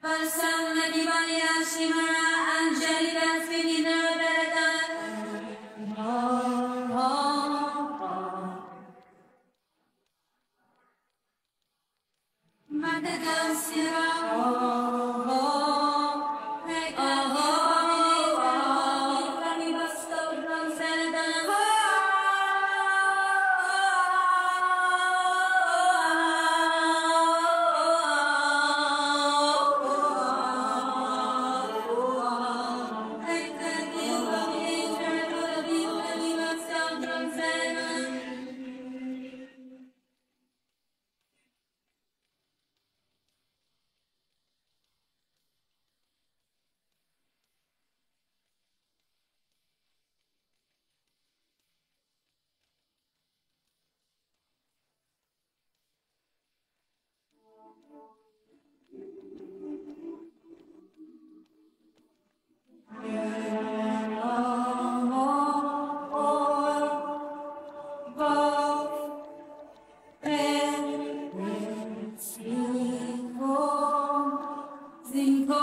Passa にまします。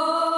Oh.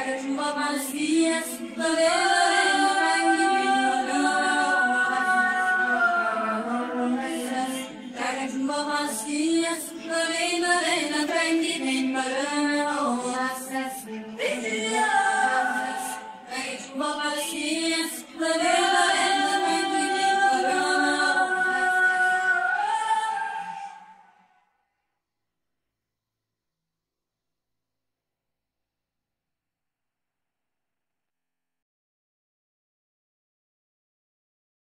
largas, rouba as também.